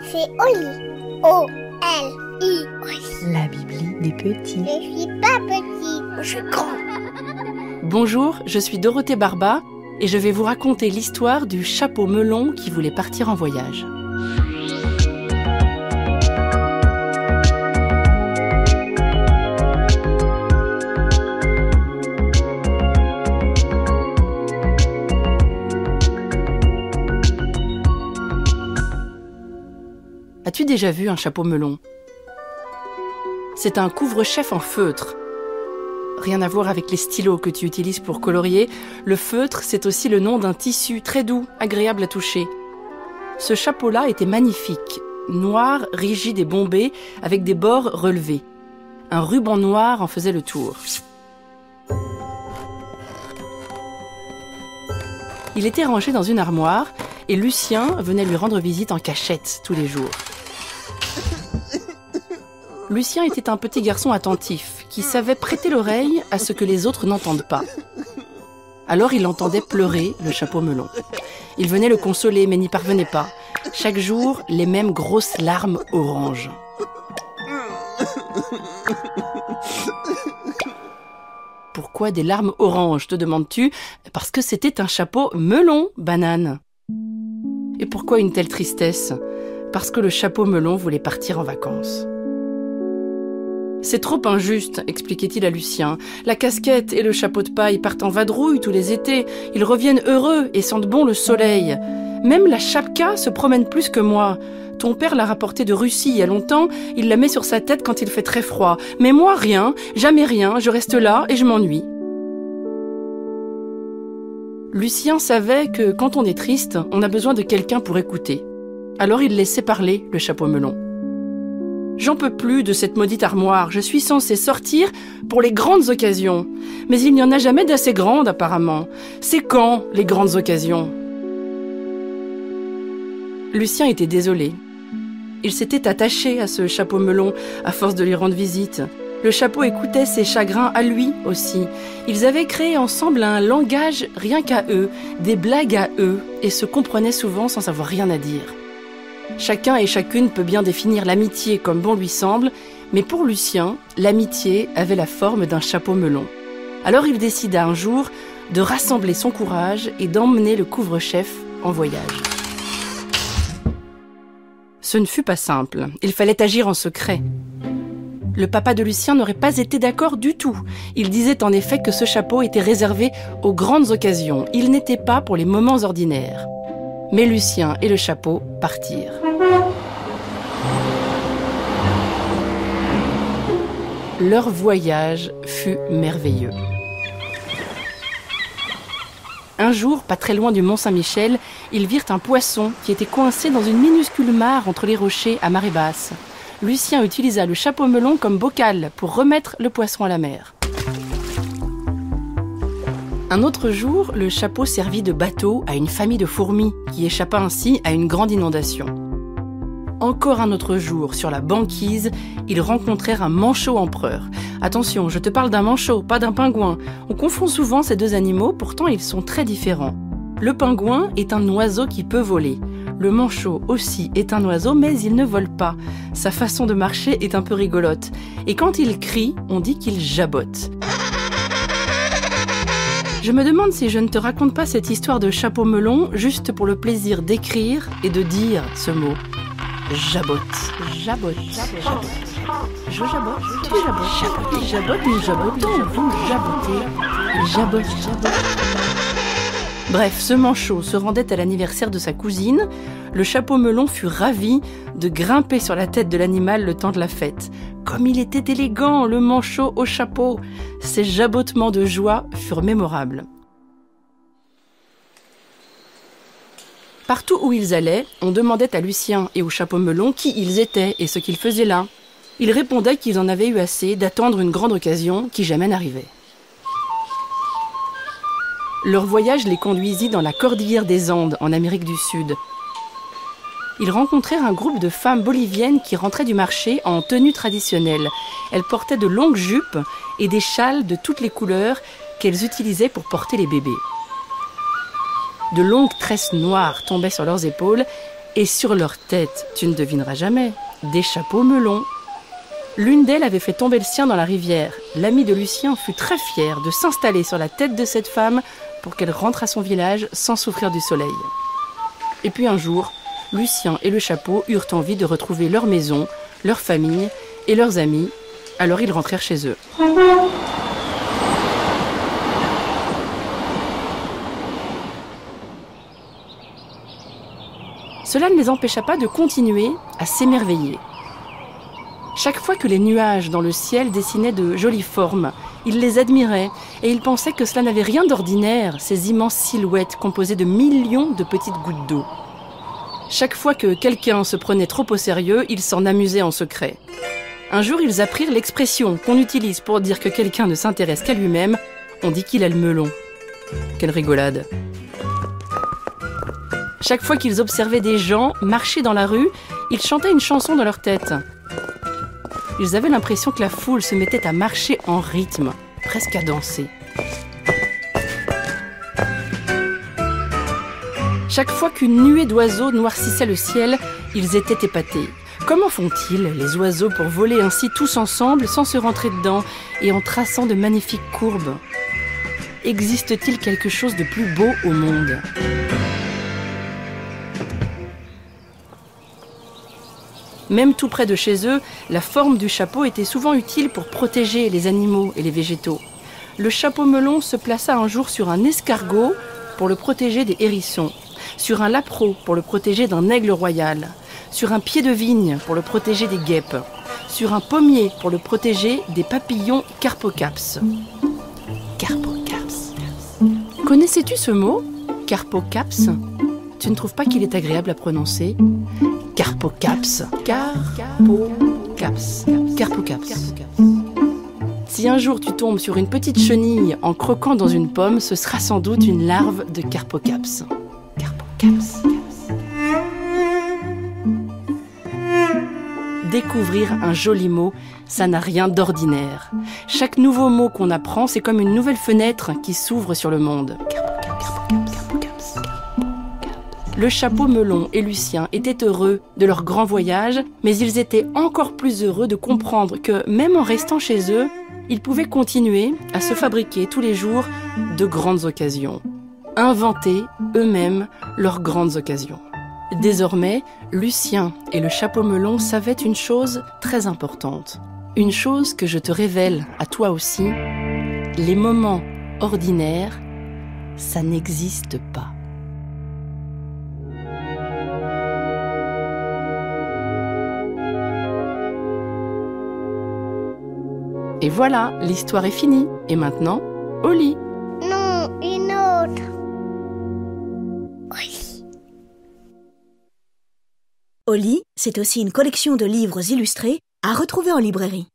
C'est Oli. O-L-I. La Bibli des petits. Je suis pas petit, je suis grand. Bonjour, je suis Dorothée Barba et je vais vous raconter l'histoire du chapeau melon qui voulait partir en voyage. As-tu déjà vu un chapeau melon? C'est un couvre-chef en feutre. Rien à voir avec les stylos que tu utilises pour colorier. Le feutre, c'est aussi le nom d'un tissu très doux, agréable à toucher. Ce chapeau-là était magnifique, noir, rigide et bombé, avec des bords relevés. Un ruban noir en faisait le tour. Il était rangé dans une armoire et Lucien venait lui rendre visite en cachette tous les jours. Lucien était un petit garçon attentif qui savait prêter l'oreille à ce que les autres n'entendent pas. Alors il entendait pleurer le chapeau melon. Il venait le consoler mais n'y parvenait pas. Chaque jour, les mêmes grosses larmes oranges. Pourquoi des larmes oranges, te demandes-tu? Parce que c'était un chapeau melon, banane. Et pourquoi une telle tristesse? Parce que le chapeau melon voulait partir en vacances. C'est trop injuste, expliquait-il à Lucien. La casquette et le chapeau de paille partent en vadrouille tous les étés. Ils reviennent heureux et sentent bon le soleil. Même la chapka se promène plus que moi. Ton père l'a rapportée de Russie il y a longtemps, il la met sur sa tête quand il fait très froid. Mais moi, rien, jamais rien, je reste là et je m'ennuie. Lucien savait que quand on est triste, on a besoin de quelqu'un pour écouter. Alors il laissait parler le chapeau melon. J'en peux plus de cette maudite armoire, je suis censé sortir pour les grandes occasions. Mais il n'y en a jamais d'assez grandes apparemment. C'est quand les grandes occasions? Lucien était désolé. Il s'était attaché à ce chapeau melon à force de lui rendre visite. Le chapeau écoutait ses chagrins à lui aussi. Ils avaient créé ensemble un langage rien qu'à eux, des blagues à eux, et se comprenaient souvent sans avoir rien à dire. Chacun et chacune peut bien définir l'amitié comme bon lui semble, mais pour Lucien, l'amitié avait la forme d'un chapeau melon. Alors il décida un jour de rassembler son courage et d'emmener le couvre-chef en voyage. Ce ne fut pas simple, il fallait agir en secret. Le papa de Lucien n'aurait pas été d'accord du tout. Il disait en effet que ce chapeau était réservé aux grandes occasions, il n'était pas pour les moments ordinaires. Mais Lucien et le chapeau partirent. Leur voyage fut merveilleux. Un jour, pas très loin du Mont Saint-Michel, ils virent un poisson qui était coincé dans une minuscule mare entre les rochers à marée basse. Lucien utilisa le chapeau melon comme bocal pour remettre le poisson à la mer. Un autre jour, le chapeau servit de bateau à une famille de fourmis qui échappa ainsi à une grande inondation. Encore un autre jour, sur la banquise, ils rencontrèrent un manchot empereur. Attention, je te parle d'un manchot, pas d'un pingouin. On confond souvent ces deux animaux, pourtant ils sont très différents. Le pingouin est un oiseau qui peut voler. Le manchot aussi est un oiseau, mais il ne vole pas. Sa façon de marcher est un peu rigolote. Et quand il crie, on dit qu'il jabote. Je me demande si je ne te raconte pas cette histoire de chapeau melon juste pour le plaisir d'écrire et de dire ce mot. Jabote. Jabote. Jabote. Je jabote. Tu jabotes. Il jabote, nous jabotons. Vous jabotez. Jabote. Jabote. Bref, ce manchot se rendait à l'anniversaire de sa cousine. Le chapeau melon fut ravi de grimper sur la tête de l'animal le temps de la fête. Comme il était élégant, le manchot au chapeau. Ses jabotements de joie furent mémorables. Partout où ils allaient, on demandait à Lucien et au chapeau melon qui ils étaient et ce qu'ils faisaient là. Ils répondaient qu'ils en avaient eu assez d'attendre une grande occasion qui jamais n'arrivait. Leur voyage les conduisit dans la cordillère des Andes, en Amérique du Sud. Ils rencontrèrent un groupe de femmes boliviennes qui rentraient du marché en tenue traditionnelle. Elles portaient de longues jupes et des châles de toutes les couleurs qu'elles utilisaient pour porter les bébés. De longues tresses noires tombaient sur leurs épaules et sur leurs têtes, tu ne devineras jamais, des chapeaux melons. L'une d'elles avait fait tomber le sien dans la rivière. L'ami de Lucien fut très fier de s'installer sur la tête de cette femme pour qu'elle rentre à son village sans souffrir du soleil. Et puis un jour, Lucien et le chapeau eurent envie de retrouver leur maison, leur famille et leurs amis, alors ils rentrèrent chez eux. Cela ne les empêcha pas de continuer à s'émerveiller. Chaque fois que les nuages dans le ciel dessinaient de jolies formes, ils les admiraient et ils pensaient que cela n'avait rien d'ordinaire, ces immenses silhouettes composées de millions de petites gouttes d'eau. Chaque fois que quelqu'un se prenait trop au sérieux, ils s'en amusaient en secret. Un jour, ils apprirent l'expression qu'on utilise pour dire que quelqu'un ne s'intéresse qu'à lui-même. On dit qu'il a le melon. Quelle rigolade. Chaque fois qu'ils observaient des gens marcher dans la rue, ils chantaient une chanson dans leur tête. Ils avaient l'impression que la foule se mettait à marcher en rythme, presque à danser. Chaque fois qu'une nuée d'oiseaux noircissait le ciel, ils étaient épatés. Comment font-ils, les oiseaux, pour voler ainsi tous ensemble sans se rentrer dedans et en traçant de magnifiques courbes? Existe-t-il quelque chose de plus beau au monde? Même tout près de chez eux, la forme du chapeau était souvent utile pour protéger les animaux et les végétaux. Le chapeau melon se plaça un jour sur un escargot pour le protéger des hérissons, sur un lapreau pour le protéger d'un aigle royal, sur un pied de vigne pour le protéger des guêpes, sur un pommier pour le protéger des papillons carpocaps. Carpocaps. Connaissais-tu ce mot Carpocaps? Tu ne trouves pas qu'il est agréable à prononcer Carpocaps. Carpocaps. Carpocaps. Si un jour tu tombes sur une petite chenille en croquant dans une pomme, ce sera sans doute une larve de Carpocaps. Carpocaps. Découvrir un joli mot, ça n'a rien d'ordinaire. Chaque nouveau mot qu'on apprend, c'est comme une nouvelle fenêtre qui s'ouvre sur le monde. Le chapeau melon et Lucien étaient heureux de leur grand voyage, mais ils étaient encore plus heureux de comprendre que, même en restant chez eux, ils pouvaient continuer à se fabriquer tous les jours de grandes occasions. Inventer eux-mêmes leurs grandes occasions. Désormais, Lucien et le chapeau melon savaient une chose très importante. Une chose que je te révèle à toi aussi. Les moments ordinaires, ça n'existe pas. Et voilà, l'histoire est finie. Et maintenant, au lit. Non, une autre. Oui. Oli, c'est aussi une collection de livres illustrés à retrouver en librairie.